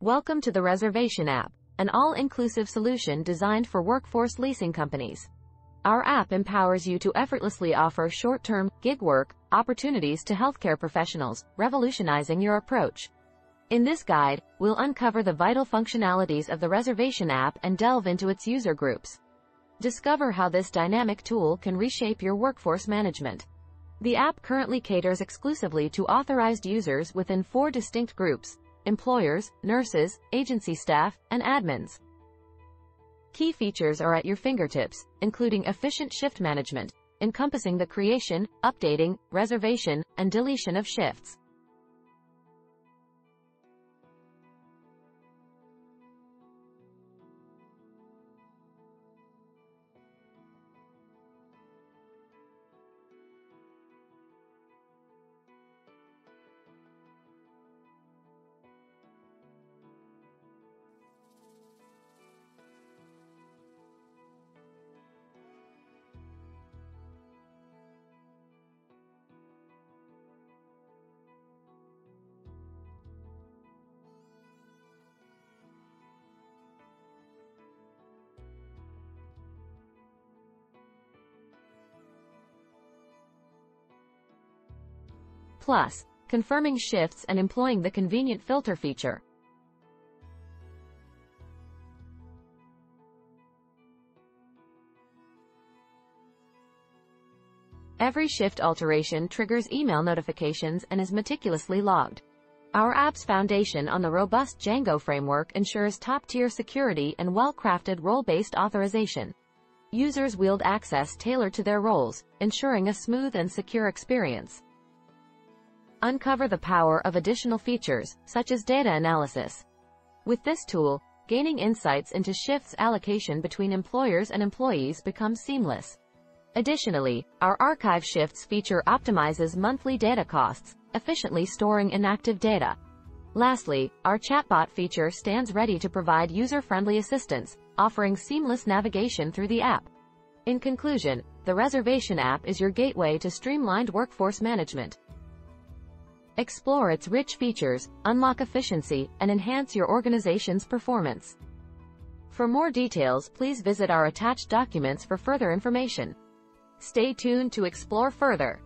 Welcome to the Reservation app, an all-inclusive solution designed for workforce leasing companies. Our app empowers you to effortlessly offer short-term, gig work, opportunities to healthcare professionals, revolutionizing your approach. In this guide, we'll uncover the vital functionalities of the Reservation app and delve into its user groups. Discover how this dynamic tool can reshape your workforce management. The app currently caters exclusively to authorized users within four distinct groups, employers, nurses, agency staff, and admins. Key features are at your fingertips, including efficient shift management, encompassing the creation, updating, reservation, and deletion of shifts. Plus, confirming shifts and employing the convenient filter feature. Every shift alteration triggers email notifications and is meticulously logged. Our app's foundation on the robust Django framework ensures top-tier security and well-crafted role-based authorization. Users wield access tailored to their roles, ensuring a smooth and secure experience. Uncover the power of additional features, such as data analysis. With this tool, gaining insights into shifts allocation between employers and employees becomes seamless. Additionally, our archive shifts feature optimizes monthly data costs, efficiently storing inactive data. Lastly, our chatbot feature stands ready to provide user-friendly assistance, offering seamless navigation through the app. In conclusion, the Reservation app is your gateway to streamlined workforce management. Explore its rich features, unlock efficiency, and enhance your organization's performance. For more details, please visit our attached documents for further information. Stay tuned to explore further.